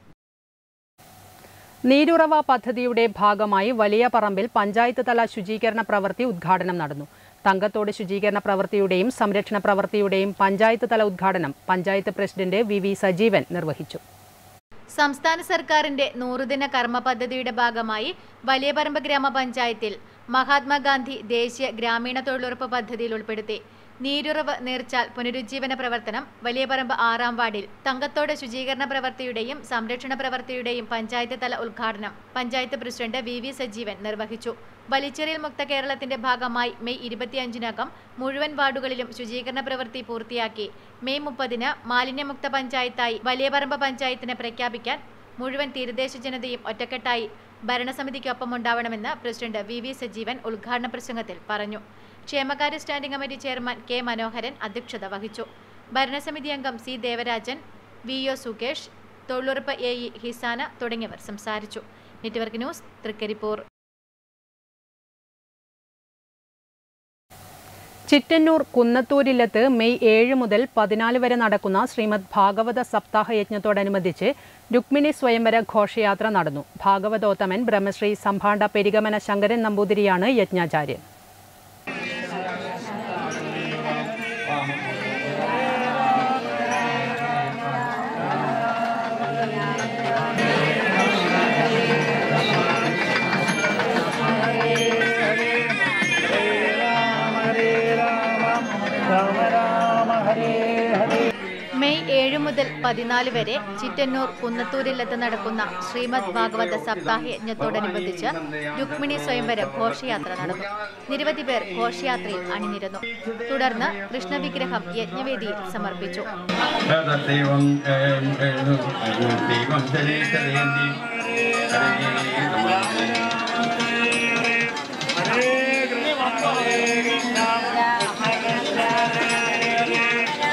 നീരുറവ പദ്ധതിയുടെ ഭാഗമായി വലിയ പറമ്പിൽ പഞ്ചായത്ത് തല ശുചീകരണ പ്രവൃത്തി ഉദ്ഘാടനം നടന്നു. തങ്കത്തോട് ശുചീകരണ പ്രവൃത്തിയുടെയും സംരക്ഷണ പ്രവൃത്തിയുടെയും പഞ്ചായത്ത് തല ഉദ്ഘാടനം panchayat president V V Sajeevan നിർവഹിച്ചു. സംസ്ഥാന സർക്കാരിന്റെ നൂറുദിന കർമ്മ പദ്ധതിയുടെ ഭാഗമായി വലിയപറമ്പ് ഗ്രാമപഞ്ചായത്തിൽ മഹാത്മാഗാന്ധി ദേശീയ ഗ്രാമീണ തൊഴിലുറപ്പ് പദ്ധതിയിൽ ഉൾപ്പെടുത്തി. നീരുറവ് നീർച്ചാൽ പുനരുജ്ജീവന പ്രവർത്തനം വലിയപറമ്പ് ആറാം വാർഡിൽ തങ്കത്തോട് ശുചീകരണ പ്രവൃത്തിയുടെയും സംരക്ഷണ പ്രവൃത്തിയുടെയും പഞ്ചായത്ത് തല ഉദ്ഘാടനം panchayat president V V Sajeevan നിർവഹിച്ചു. വലിച്ചെറിയൽ മുക്ത കേരളത്തിന്റെ ഭാഗമായി മെയ് ഇരുപത്തിയഞ്ചിനകം മുഴുവൻ വാർഡുകളിലും ശുചീകരണ പ്രവൃത്തി പൂർത്തിയാക്കി. മെയ് മുപ്പതിന് മാലിന്യമുക്ത പഞ്ചായത്തായി വലിയപറമ്പ് പഞ്ചായത്തിനെ പ്രഖ്യാപിക്കാൻ മുഴുവൻ തീരദേശ ജനതയും ഒറ്റക്കെട്ടായി ഭരണസമിതിക്കൊപ്പമുണ്ടാവണമെന്ന് പ്രസിഡന്റ് വി വി സജീവൻ ഉദ്ഘാടന പ്രസംഗത്തിൽ പറഞ്ഞു. ക്ഷേമകാര്യ standing committee chairman K Manoharan അധ്യക്ഷത വഹിച്ചു. ഭരണസമിതി അംഗം C Devarajan V O Sukesh തൊഴിലുറപ്പ് എ ഇ ഹിസാന തുടങ്ങിയവർ സംസാരിച്ചു. Network news Trikaripur. ചിറ്റന്നൂർ കുന്നത്തൂരില്ലത്ത് മെയ് ഏഴ് മുതൽ പതിനാല് വരെ നടക്കുന്ന ശ്രീമദ് ഭാഗവത സപ്താഹ യജ്ഞത്തോടനുബന്ധിച്ച് രുക്മിണി സ്വയംവര ഘോഷയാത്ര നടന്നു. ഭാഗവതോത്തമൻ ബ്രഹ്മശ്രീ സംഭാണ്ട പെരിഗമന ശങ്കരൻ നമ്പൂതിരിയാണ് യജ്ഞാചാര്യൻ. മെയ് മുതൽ പതിനാല് വരെ ചിറ്റന്നൂർ കുന്നത്തൂരിലെത്ത് നടക്കുന്ന ശ്രീമദ് ഭാഗവത സപ്താഹ യജ്ഞത്തോടനുബന്ധിച്ച് രുക്മിണി സ്വയംവര ഘോഷയാത്ര നടന്നു. നിരവധി പേർ ഘോഷയാത്രയിൽ അണിനിരന്നു. തുടർന്ന് കൃഷ്ണവിഗ്രഹം യജ്ഞവേദിയിൽ സമർപ്പിച്ചു. ദൈവം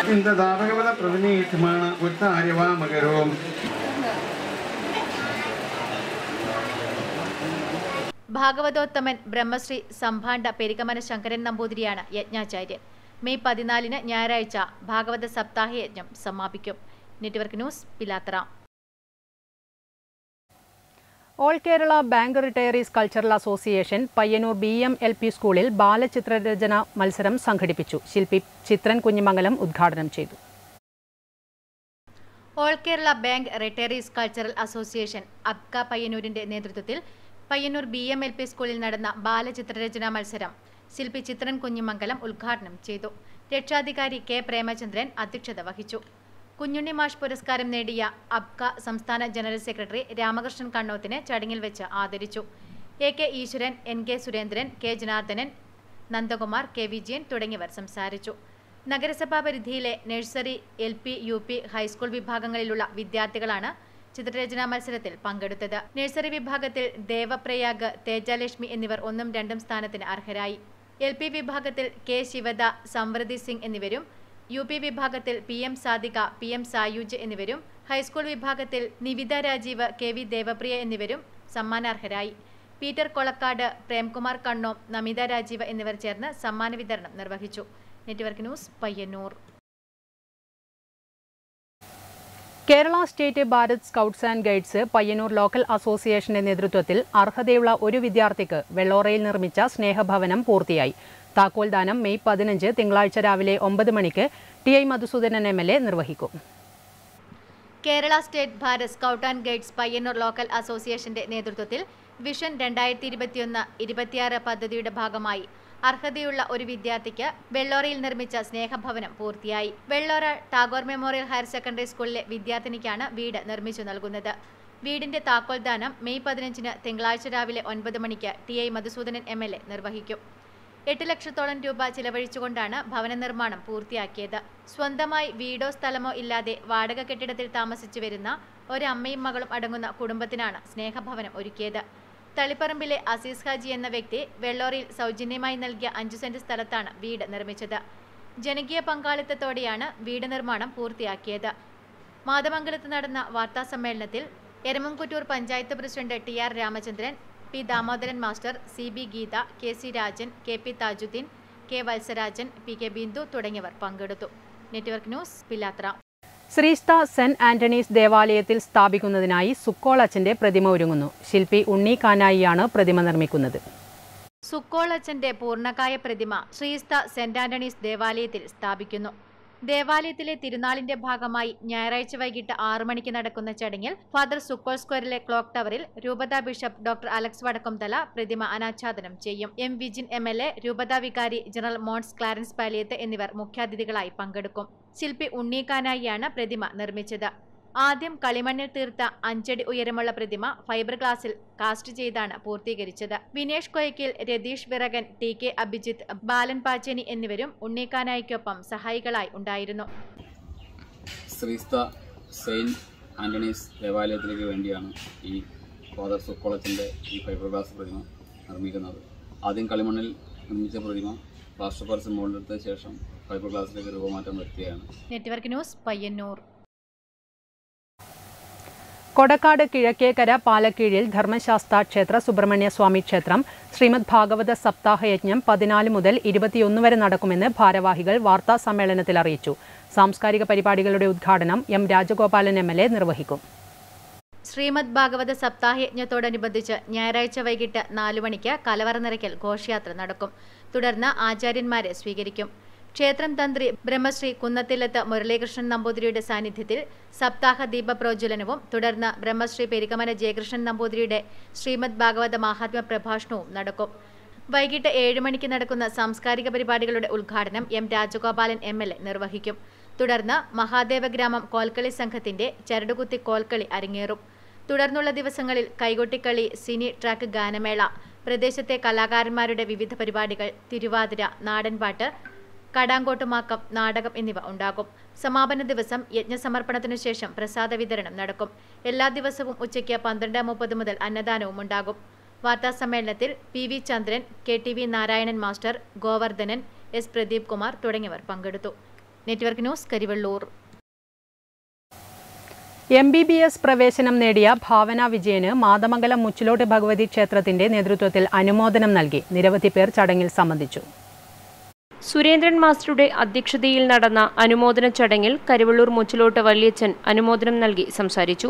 ദൈവം தாபகவத പ്രതിനിധിമാണ് ഉത്താര്യവാമകരവും ഭാഗവതോത്തമൻ ബ്രഹ്മശ്രീ സംഭാണ്ട പെരികമന ശങ്കരൻ നമ്പൂതിരിയാണ് യജ്ഞാചാര്യൻ. മെയ് പതിനാലിന് ഞായറാഴ്ച ഭാഗവത സപ്താഹ യജ്ഞം സമാപിക്കും. Network news Pilathara. All Kerala bank retirees cultural association Payyannur B M L P സ്കൂളിൽ ബാലചിത്രരചന മത്സരം സംഘടിപ്പിച്ചു. ശില്പി ചിത്രൻ കുഞ്ഞിമംഗലം ഉദ്ഘാടനം ചെയ്തു. All Kerala bank retirees cultural association അബ്ക പയ്യന്നൂരിന്റെ നേതൃത്വത്തിൽ Payyannur B M L P സ്കൂളിൽ നടന്ന ബാലചിത്രരചന മത്സരം ശില്പി ചിത്രൻ കുഞ്ഞിമംഗലം ഉദ്ഘാടനം ചെയ്തു. രക്ഷാധികാരി കെ പ്രേമചന്ദ്രൻ അധ്യക്ഷത വഹിച്ചു. കുഞ്ഞുണ്ണി മാഷ് പുരസ്കാരം നേടിയ അബ്ക സംസ്ഥാന ജനറൽ സെക്രട്ടറി രാമകൃഷ്ണൻ കണ്ണോത്തിനെ ചടങ്ങിൽ വെച്ച് ആദരിച്ചു. A K Eswaran N K Surendran K Janardhanan Nandakumar K Vijayan തുടങ്ങിയവർ സംസാരിച്ചു. നഗരസഭാ പരിധിയിലെ nursery L P U P high school വിഭാഗങ്ങളിലുള്ള വിദ്യാർത്ഥികളാണ് ചിത്രരചനാ മത്സരത്തിൽ പങ്കെടുത്തത്. നഴ്സറി വിഭാഗത്തിൽ ദേവപ്രയാഗ് തേജാലക്ഷ്മി എന്നിവർ ഒന്നും രണ്ടും സ്ഥാനത്തിന് അർഹരായി. എൽ പി വിഭാഗത്തിൽ കെ ശിവദ സംവൃതി സിംഗ് എന്നിവരും യു പി വിഭാഗത്തിൽ P M Sadika P M Sayuj എന്നിവരും ഹൈസ്കൂൾ വിഭാഗത്തിൽ നിവിത രാജീവ് കെ വി ദേവപ്രിയ എന്നിവരും സമ്മാനാർഹരായി. പീറ്റർ കൊളക്കാട് പ്രേംകുമാർ കണ്ണോം നമിത രാജീവ് എന്നിവർ ചേർന്ന് സമ്മാന വിതരണം നിർവഹിച്ചു. Network news Payyannur. Kerala state Bharat scouts and guides Payyannur local അസോസിയേഷന്റെ നേതൃത്വത്തിൽ അർഹതയുള്ള ഒരു വിദ്യാർത്ഥിക്ക് വെള്ളോറയിൽ നിർമ്മിച്ച സ്നേഹഭവനം പൂർത്തിയായി. താക്കോൽദാനം മെയ് പതിനഞ്ച് തിങ്കളാഴ്ച രാവിലെ ഒമ്പത് മണിക്ക് T I Madhusoodanan M L A നിർവഹിക്കും. Kerala state Bharat scout and guides Payyannur local അസോസിയേഷന്റെ നേതൃത്വത്തിൽ വിഷൻ രണ്ടായിരത്തി ഇരുപത്തിയൊന്ന് ഇരുപത്തിയാറ് പദ്ധതിയുടെ ഭാഗമായി അർഹതയുള്ള ഒരു വിദ്യാർത്ഥിക്ക് വെള്ളോറയിൽ നിർമ്മിച്ച സ്നേഹഭവനം പൂർത്തിയായി. Vellora Tagore memorial higher secondary സ്കൂളിലെ വിദ്യാർത്ഥിനിക്കാണ് വീട് നിർമ്മിച്ചു നൽകുന്നത്. വീടിന്റെ താക്കോൽദാനം മെയ് പതിനഞ്ചിന് തിങ്കളാഴ്ച രാവിലെ ഒൻപത് മണിക്ക് ടി ഐ മധുസൂദനൻ എം നിർവഹിക്കും. എട്ട് ലക്ഷത്തോളം രൂപ ചിലവഴിച്ചുകൊണ്ടാണ് ഭവന നിർമ്മാണം പൂർത്തിയാക്കിയത്. സ്വന്തമായി വീടോ സ്ഥലമോ ഇല്ലാതെ വാടക കെട്ടിടത്തിൽ താമസിച്ചു വരുന്ന ഒരമ്മയും മകളും അടങ്ങുന്ന കുടുംബത്തിനാണ് സ്നേഹഭവനം ഒരുക്കിയത്. തളിപ്പറമ്പിലെ അസീസ് ഹാജി എന്ന വ്യക്തി വെള്ളോറിയിൽ സൗജന്യമായി നൽകിയ അഞ്ചു സെന്റ് സ്ഥലത്താണ് വീട് നിർമ്മിച്ചത്. ജനകീയ പങ്കാളിത്തത്തോടെയാണ് വീട് നിർമ്മാണം പൂർത്തിയാക്കിയത്. മാതമംഗലത്ത് നടന്ന വാർത്താ സമ്മേളനത്തിൽ Eramamkuttur panchayat president T R Ramachandran P Damodaran master C B Geetha K C Rajan K P Thajuddeen K Valsarajan P K Bindu തുടങ്ങിയവർ പങ്കെടുത്തു. നെറ്റ്വർക്ക് ന്യൂസ് പിലാത്ര ശ്രീസ്ത സെന്റ് ആന്റണീസ് ദേവാലയത്തിൽ സ്ഥാപിക്കുന്നതിനായി സുക്കോളച്ചന്റെ പ്രതിമ ഒരുങ്ങുന്നു. ശില്പി ഉണ്ണി കാനായിയാണ് പ്രതിമ നിർമ്മിക്കുന്നത്. സുക്കോളച്ചന്റെ പൂർണകായ പ്രതിമ ശ്രീസ്ത സെന്റ് ആന്റണീസ് ദേവാലയത്തിൽ സ്ഥാപിക്കുന്നു. ദേവാലയത്തിലെ തിരുനാളിന്റെ ഭാഗമായി ഞായറാഴ്ച വൈകിട്ട് ആറു മണിക്ക് നടക്കുന്ന ചടങ്ങിൽ ഫാദർ സുക്കോൾ സ്ക്വയറിലെ ക്ലോക്ക് ടവറിൽ രൂപതാ ബിഷപ്പ് ഡോക്ടർ അലക്സ് വടക്കംതല പ്രതിമ അനാച്ഛാദനം ചെയ്യും. M Vijin M L A രൂപതാ വികാരി ജനറൽ മോൺസ് ക്ലാരൻസ് പാലിയത്ത് എന്നിവർ മുഖ്യാതിഥികളായി പങ്കെടുക്കും. ശില്പി ഉണ്ണീക്കാനായിയാണ് പ്രതിമ നിർമ്മിച്ചത്. ആദ്യം കളിമണ്ണിൽ തീർത്ത അഞ്ചടി ഉയരമുള്ള പ്രതിമ ഫൈബർ ഗ്ലാസിൽ കാസ്റ്റ് ചെയ്താണ് പൂർത്തീകരിച്ചത്. വിനേഷ് കൊയ്ക്കിൽ രതീഷ് വിറകൻ ടി കെ അഭിജിത്ത് ബാലൻ പാച്ചേനി എന്നിവരും ഉണ്ണിക്കാനായിക്കൊപ്പം സഹായികളായി ഉണ്ടായിരുന്നു. ശ്രീസ്ത സെയിന്റ് ആന്റണീസ് ദേവാലയത്തിലേക്ക് വേണ്ടിയാണ് ഈ ഫാദർ സുക്കോളത്തിന്റെ ഈ ഫൈബർ ഗ്ലാസ് പ്രതിമ നിർമ്മിക്കുന്നത്. ആദ്യം കളിമണ്ണിൽ നിർമ്മിച്ച പ്രതിമ പ്ലാസ്റ്റർ പർസ് മുകളിലെടുത്ത ശേഷം ഫൈബർ ഗ്ലാസിലേക്ക് രൂപമാറ്റം വരുത്തുകയാണ് നെറ്റ്വർക്ക് ന്യൂസ് പയ്യന്നൂർ. കൊടക്കാട് കിഴക്കേക്കര പാലക്കീഴിൽ ധർമ്മശാസ്ത്ര ക്ഷേത്ര സുബ്രഹ്മണ്യ സ്വാമി ക്ഷേത്രം ശ്രീമദ് ഭാഗവത സപ്താഹയജ്ഞം പതിനാല് മുതൽ ഇരുപത്തിയൊന്ന് വരെ നടക്കുമെന്ന് ഭാരവാഹികൾ വാർത്താ സമ്മേളനത്തിൽ അറിയിച്ചു. സാംസ്കാരിക പരിപാടികളുടെ ഉദ്ഘാടനം M Rajagopalan M L A നിർവഹിക്കും. ശ്രീമദ് ഭാഗവത സപ്താഹയജ്ഞത്തോടനുബന്ധിച്ച് ഞായറാഴ്ച വൈകിട്ട് നാലു മണിക്ക് കലവറ നിറയ്ക്കൽ ഘോഷയാത്ര നടക്കും. തുടർന്ന് ആചാര്യന്മാരെ സ്വീകരിക്കും. ക്ഷേത്രം തന്ത്രി ബ്രഹ്മശ്രീ കുന്നത്തില്ലത്ത് മുരളീകൃഷ്ണൻ നമ്പൂതിരിയുടെ സാന്നിധ്യത്തിൽ സപ്താഹ ദീപ പ്രോജ്വലനവും തുടർന്ന് ബ്രഹ്മശ്രീ പെരികമന ജയകൃഷ്ണൻ നമ്പൂതിരിയുടെ ശ്രീമദ് ഭാഗവത മഹാത്മ പ്രഭാഷണവും നടക്കും. വൈകിട്ട് ഏഴ് മണിക്ക് നടക്കുന്ന സാംസ്കാരിക പരിപാടികളുടെ ഉദ്ഘാടനം M Rajagopalan M L A നിർവഹിക്കും. തുടർന്ന് മഹാദേവഗ്രാമം കോൽക്കളി സംഘത്തിന്റെ ചരടുകുത്തി കോൽക്കളി അരങ്ങേറും. തുടർന്നുള്ള ദിവസങ്ങളിൽ കൈകൊട്ടിക്കളി സിനി ട്രാക്ക് ഗാനമേള പ്രദേശത്തെ കലാകാരന്മാരുടെ വിവിധ പരിപാടികൾ തിരുവാതിര നാടൻപാട്ട് കടാങ്കോട്ടുമാക്കം നാടകം എന്നിവ ഉണ്ടാകും. സമാപന ദിവസം യജ്ഞസമർപ്പണത്തിനു ശേഷം പ്രസാദ വിതരണം നടക്കും. എല്ലാ ദിവസവും ഉച്ചയ്ക്ക് പന്ത്രണ്ട് മുപ്പത് മുതൽ അന്നദാനവും ഉണ്ടാകും. വാർത്താസമ്മേളനത്തിൽ P V Chandran K T V Narayanan master Govardhanan S Pradeep Kumar തുടങ്ങിയവർ പങ്കെടുത്തു. Network news Karivellur. M B B S പ്രവേശനം നേടിയ ഭാവന വിജയന് മാതമംഗലം മുച്ചിലോട്ട് ഭഗവതി ക്ഷേത്രത്തിന്റെ നേതൃത്വത്തിൽ അനുമോദനം നൽകി. നിരവധി പേർ ചടങ്ങിൽ സംബന്ധിച്ചു. സുരേന്ദ്രൻ മാസ്റ്ററുടെ അധ്യക്ഷതയിൽ നടന്ന അനുമോദന ചടങ്ങിൽ കരുവള്ളൂർ മുച്ചിലോട്ട് വല്യച്ചൻ അനുമോദനം നൽകി സംസാരിച്ചു.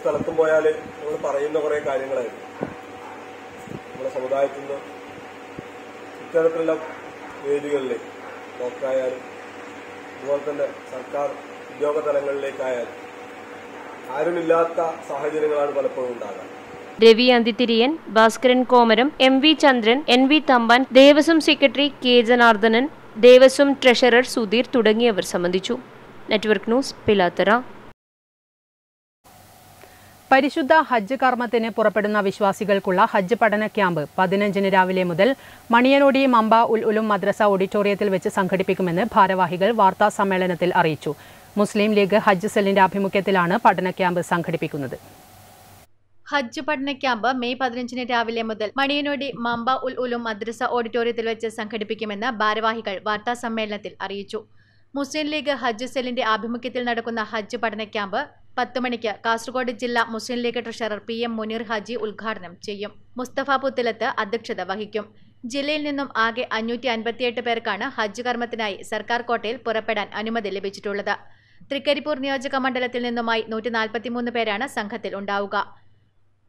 സ്ഥലത്തും പോയാൽ നമ്മൾ പറയുന്ന കുറേ കാര്യങ്ങളായിരുന്നു നമ്മുടെ സമുദായത്തിൽ നിന്ന് ഇത്തരത്തിലുള്ള വേദികളിൽ ബ്ലോക്കായാലും അതുപോലെ തന്നെ സർക്കാർ ഉദ്യോഗ തലങ്ങളിലേക്കായാലും ആരുമില്ലാത്ത സാഹചര്യങ്ങളാണ് പലപ്പോഴും ഉണ്ടാകുക രവി അന്തിതിരിയൻ Bhaskaran കോമരം M V Chandran N V Thampan Devaswom secretary K Janardhanan Devaswom treasurer Sudheer തുടങ്ങിയവർ സംബന്ധിച്ചു. Network news Pilathara. പരിശുദ്ധ ഹജ്ജ് കർമ്മത്തിന് പുറപ്പെടുന്ന വിശ്വാസികൾക്കുള്ള ഹജ്ജ് പഠന ക്യാമ്പ് പതിനഞ്ചിന് രാവിലെ മുതൽ മണിയനോടി മമ്പ ഉൽ ഉലും മദ്രസ ഓഡിറ്റോറിയത്തിൽ വെച്ച് സംഘടിപ്പിക്കുമെന്ന് ഭാരവാഹികൾ വാർത്താ സമ്മേളനത്തിൽ അറിയിച്ചു. മുസ്ലിം ലീഗ് ഹജ്ജ് സെല്ലിന്റെ ആഭിമുഖ്യത്തിലാണ് പഠന ക്യാമ്പ് സംഘടിപ്പിക്കുന്നത്. ഹജ്ജ് പഠന ക്യാമ്പ് മെയ് പതിനഞ്ചിന് രാവിലെ മുതൽ മണിയനോടി മമ്പ ഉൽ ഉലും മദ്രസ ഓഡിറ്റോറിയത്തിൽ വെച്ച് സംഘടിപ്പിക്കുമെന്ന് ഭാരവാഹികൾ വാർത്താ സമ്മേളനത്തിൽ അറിയിച്ചു. മുസ്ലിം ലീഗ് ഹജ്ജ് സെല്ലിന്റെ ആഭിമുഖ്യത്തിൽ നടക്കുന്ന ഹജ്ജ് പഠന ക്യാമ്പ് പത്ത് മണിക്ക് കാസർഗോഡ് ജില്ലാ Muslim League treasurer P M Muneer Haji ഉദ്ഘാടനം ചെയ്യും. മുസ്തഫ പുത്തലത്ത് അധ്യക്ഷത വഹിക്കും. ജില്ലയിൽ നിന്നും ആകെ അഞ്ഞൂറ്റി അൻപത്തിയെട്ട് പേർക്കാണ് ഹജ്ജ് കർമ്മത്തിനായി സർക്കാർ കോട്ടയിൽ പുറപ്പെടാൻ അനുമതി ലഭിച്ചിട്ടുള്ളത്. തൃക്കരിപ്പൂർ നിയോജക മണ്ഡലത്തിൽ നിന്നുമായി നൂറ്റി നാൽപ്പത്തിമൂന്ന് പേരാണ് സംഘത്തിൽ ഉണ്ടാവുക.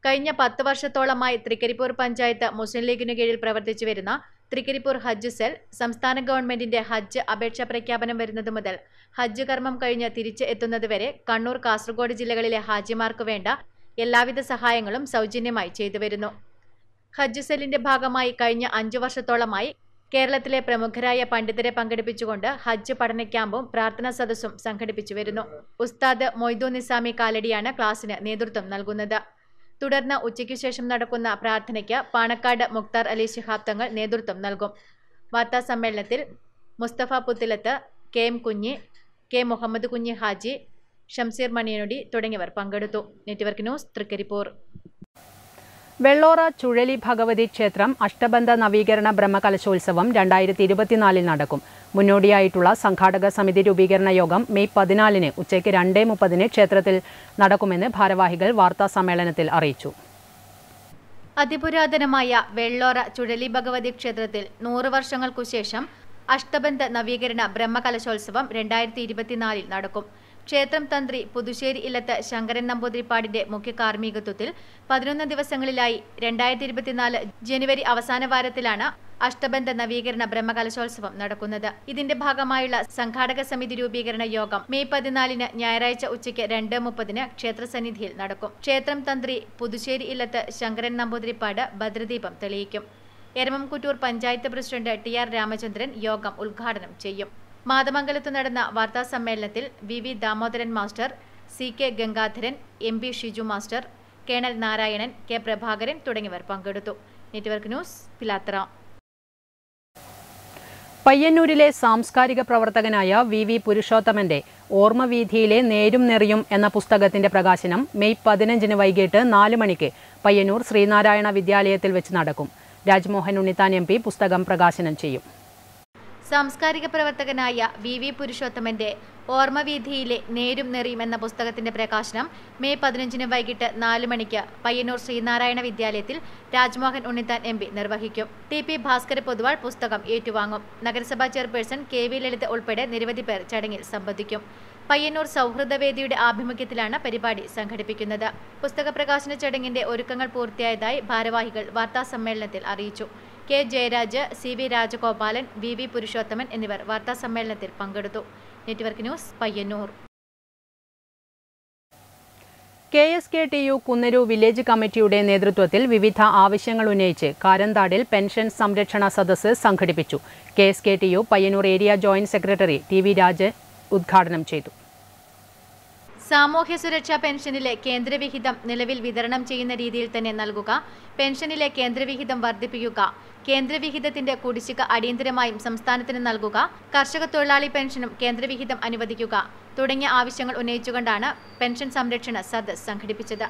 കഴിഞ്ഞ പത്ത് വർഷത്തോളമായി തൃക്കരിപ്പൂർ പഞ്ചായത്ത് മുസ്ലിം ലീഗിനു കീഴിൽ പ്രവർത്തിച്ചു വരുന്ന തൃക്കരിപ്പൂർ ഹജ്ജ് സെൽ സംസ്ഥാന ഗവൺമെന്റിന്റെ ഹജ്ജ് അപേക്ഷ പ്രഖ്യാപനം വരുന്നത് മുതൽ ഹജ്ജ് കർമ്മം കഴിഞ്ഞ് തിരിച്ച് എത്തുന്നതുവരെ കണ്ണൂർ കാസർഗോഡ് ജില്ലകളിലെ ഹാജിമാർക്ക് വേണ്ട എല്ലാവിധ സഹായങ്ങളും സൗജന്യമായി ചെയ്തു വരുന്നു. ഹജ്ജ് സെല്ലിന്റെ ഭാഗമായി കഴിഞ്ഞ അഞ്ചു വർഷത്തോളമായി കേരളത്തിലെ പ്രമുഖരായ പണ്ഡിതരെ പങ്കെടുപ്പിച്ചുകൊണ്ട് ഹജ്ജ് പഠന ക്യാമ്പും പ്രാർത്ഥനാ സദസ്സും സംഘടിപ്പിച്ചു വരുന്നു. ഉസ്താദ് മൊയ്തു നിസാമി കാലടിയാണ് ക്ലാസിന് നേതൃത്വം നൽകുന്നത്. തുടർന്ന് ഉച്ചയ്ക്കു ശേഷം നടക്കുന്ന പ്രാർത്ഥനയ്ക്ക് പാണക്കാട് മുക്താർ അലി ശിഹാബ് തങ്ങൾ നേതൃത്വം നൽകും. വാർത്താ സമ്മേളനത്തിൽ Musthafa Puthilath K M Kunhi K Muhammad Kunhi Haji Shamseer Maniyanodi തുടങ്ങിയവർ പങ്കെടുത്തു. Network news Trikaripur. വെള്ളോറ ചുഴലി ഭഗവതി ക്ഷേത്രം അഷ്ടബന്ധ നവീകരണ ബ്രഹ്മകലശോത്സവം രണ്ടായിരത്തി ഇരുപത്തിനാലിൽ നടക്കും. മുന്നോടിയായിട്ടുള്ള സംഘാടക സമിതി രൂപീകരണ യോഗം മെയ് പതിനാലിന് ഉച്ചയ്ക്ക് രണ്ടേ മുപ്പതിന് ക്ഷേത്രത്തിൽ നടക്കുമെന്ന് ഭാരവാഹികൾ വാർത്താ സമ്മേളനത്തിൽ അറിയിച്ചു. അതിപുരാതനമായ വെള്ളോറ ചുഴലി ഭഗവതി ക്ഷേത്രത്തിൽ നൂറ് വർഷങ്ങൾക്കു ശേഷം അഷ്ടബന്ധ നവീകരണ ബ്രഹ്മകലശോത്സവം രണ്ടായിരത്തി ഇരുപത്തിനാലിൽ നടക്കും. ക്ഷേത്രം തന്ത്രി പുതുശ്ശേരി ഇല്ലത്ത് ശങ്കരൻ നമ്പൂതിരിപ്പാടിന്റെ മുഖ്യ കാർമ്മികത്വത്തിൽ പതിനൊന്ന് ദിവസങ്ങളിലായി രണ്ടായിരത്തി ഇരുപത്തിനാല് ജനുവരി അവസാന വാരത്തിലാണ് അഷ്ടബന്ധ നവീകരണ ബ്രഹ്മകലശോത്സവം നടക്കുന്നത്. ഇതിന്റെ ഭാഗമായുള്ള സംഘാടക സമിതി രൂപീകരണ യോഗം മെയ് പതിനാലിന് ഞായറാഴ്ച ഉച്ചയ്ക്ക് രണ്ട് മുപ്പതിന് ക്ഷേത്രസന്നിധിയിൽ നടക്കും. ക്ഷേത്രം തന്ത്രി പുതുശ്ശേരി ഇല്ലത്ത് ശങ്കരൻ നമ്പൂതിരിപ്പാട് ഭദ്രദീപം തെളിയിക്കും. Eramamkuttoor panchayat president T R Ramachandran യോഗം ഉദ്ഘാടനം ചെയ്യും. മാതമംഗലത്ത് നടന്ന വാർത്താ സമ്മേളനത്തിൽ V V Damodaran master C K Gangadharan M P Shiju master colonel Narayanan K Prabhakaran തുടങ്ങിയവർ പങ്കെടുത്തു. നെറ്റ്വർക്ക് ന്യൂസ് പിലാത്ര പയ്യന്നൂരിലെ സാംസ്കാരിക പ്രവർത്തകനായ വി വി പുരുഷോത്തമന്റെ ഓർമ്മവീഥിയിലെ നേരും നെറിയും എന്ന പുസ്തകത്തിന്റെ പ്രകാശനം മെയ് പതിനഞ്ചിന് വൈകിട്ട് നാല് മണിക്ക് പയ്യന്നൂർ ശ്രീനാരായണ വിദ്യാലയത്തിൽ വെച്ച് നടക്കും. രാജ്മോഹൻ ഉണ്ണിത്താൻ എം പുസ്തകം പ്രകാശനം ചെയ്യും. സാംസ്കാരിക പ്രവർത്തകനായ വി വി പുരുഷോത്തമന്റെ ഓർമ്മവീഥിയിലെ നേരും നെറിയും എന്ന പുസ്തകത്തിന്റെ പ്രകാശനം മെയ് പതിനഞ്ചിന് വൈകിട്ട് നാല് മണിക്ക് പയ്യന്നൂർ ശ്രീനാരായണ വിദ്യാലയത്തിൽ രാജ്മോഹൻ ഉണ്ണിത്താൻ എം നിർവഹിക്കും. ടി പി ഭാസ്കര പൊതുവാൾ പുസ്തകം ഏറ്റുവാങ്ങും. നഗരസഭാ ചെയർപേഴ്സൺ കെ വി ലളിത ഉൾപ്പെടെ നിരവധി പേർ ചടങ്ങിൽ സംബന്ധിക്കും. പയ്യന്നൂർ സൗഹൃദവേദിയുടെ ആഭിമുഖ്യത്തിലാണ് പരിപാടി സംഘടിപ്പിക്കുന്നത്. പുസ്തക പ്രകാശന ചടങ്ങിന്റെ ഒരുക്കങ്ങൾ പൂർത്തിയായതായി ഭാരവാഹികൾ വാർത്താസമ്മേളനത്തിൽ അറിയിച്ചു. K Jayaraj C V Rajagopalan V V Purushothaman എന്നിവർ വാർത്താ സമ്മേളനത്തിൽ പങ്കെടുത്തു. Network news Payyanur. K S K T U Kunnaru village കമ്മിറ്റിയുടെ നേതൃത്വത്തിൽ വിവിധ ആവശ്യങ്ങൾ ഉന്നയിച്ച് കാരന്താടിൽ പെൻഷൻ സംരക്ഷണ സദസ്സ് സംഘടിപ്പിച്ചു. K S K T U Payyanur area joint secretary T V Raj ഉദ്ഘാടനം ചെയ്തു. സാമൂഹ്യ സുരക്ഷാ പെൻഷനിലെ കേന്ദ്രവിഹിതം നിലവിൽ വിതരണം ചെയ്യുന്ന രീതിയിൽ തന്നെ നൽകുക പെൻഷനിലെ കേന്ദ്രവിഹിതം വർദ്ധിപ്പിക്കുക കേന്ദ്രവിഹിതത്തിന്റെ കുടിശ്ശിക അടിയന്തരമായും സംസ്ഥാനത്തിന് നൽകുക കർഷക തൊഴിലാളി പെൻഷനും കേന്ദ്രവിഹിതം അനുവദിക്കുക തുടങ്ങിയ ആവശ്യങ്ങൾ ഉന്നയിച്ചുകൊണ്ടാണ് പെൻഷൻ സംരക്ഷണ സദസ് സംഘടിപ്പിച്ചത്.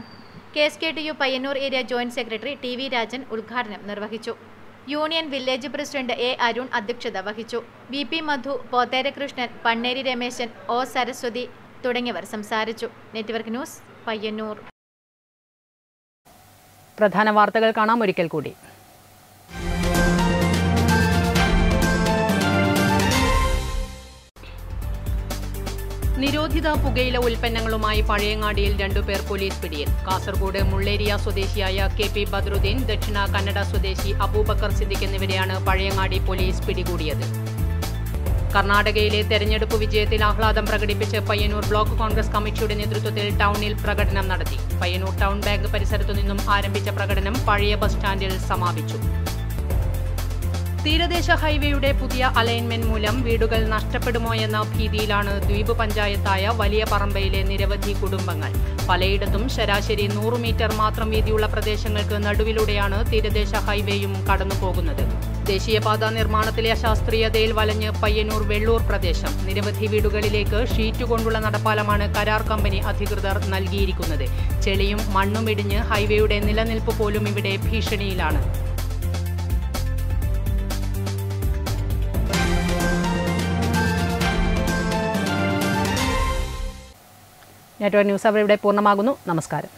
K S K T U Payyanur area joint secretary T V Rajan ഉദ്ഘാടനം നിർവഹിച്ചു. Union village president A Arun അധ്യക്ഷത വഹിച്ചു. V P Madhu Potherakrishnan Panneri Rameshan O Saraswathi തുടങ്ങിയവർ സംസാരിച്ചു. Network news Payyanur. പ്രധാന വാർത്തകൾ കാണാം ഒരിക്കൽ കൂടി. നിരോധിത പുകയില ഉൽപ്പന്നങ്ങളുമായി പഴയങ്ങാടിയിൽ രണ്ടുപേർ പോലീസ് പിടിയിൽ. കാസർഗോഡ് മുള്ളേരിയ സ്വദേശിയായ കെ പി ബദ്രുദ്ദീൻ ദക്ഷിണ കന്നഡ സ്വദേശി അബൂബക്കർ സിദ്ദിഖ് എന്നിവരെയാണ് പഴയങ്ങാടി പോലീസ് പിടികൂടിയത്. കർണാടകയിലെ തെരഞ്ഞെടുപ്പ് വിജയത്തിൽ ആഹ്ലാദം പ്രകടിപ്പിച്ച് പയ്യന്നൂർ ബ്ലോക്ക് കോൺഗ്രസ് കമ്മിറ്റിയുടെ നേതൃത്വത്തിൽ ടൗണിൽ പ്രകടനം നടത്തി. പയ്യന്നൂർ ടൗൺ ബാങ്ക് പരിസരത്തു നിന്നും ആരംഭിച്ച പ്രകടനം പഴയ ബസ് സ്റ്റാൻഡിൽ സമാപിച്ചു. തീരദേശ ഹൈവേയുടെ പുതിയ അലൈൻമെന്റ് മൂലം വീടുകൾ നഷ്ടപ്പെടുമോ എന്ന ഭീതിയിലാണ് ദ്വീപ് പഞ്ചായത്തായ വലിയ പറമ്പയിലെ നിരവധി കുടുംബങ്ങൾ. പലയിടത്തും ശരാശരി നൂറ് മീറ്റർ മാത്രം വീതിയുള്ള പ്രദേശങ്ങൾക്ക് നടുവിലൂടെയാണ് തീരദേശ ഹൈവേയും കടന്നുപോകുന്നത്. ദേശീയപാത നിർമ്മാണത്തിലെ അശാസ്ത്രീയതയിൽ വലഞ്ഞ് പയ്യന്നൂർ വെള്ളൂർ പ്രദേശം. നിരവധി വീടുകളിലേക്ക് ഷീറ്റ് കൊണ്ടുള്ള നടപ്പാലമാണ് കരാർ കമ്പനി അധികൃതർ നൽകിയിരിക്കുന്നത്. ചെളിയും മണ്ണും ഇടിഞ്ഞ് ഹൈവേയുടെ നിലനിൽപ്പ് പോലും ഇവിടെ ഭീഷണിയിലാണ്. നെറ്റ്വർക്ക് ന്യൂസ് അവർ ഇവിടെ പൂർണമാകുന്നു. നമസ്കാരം.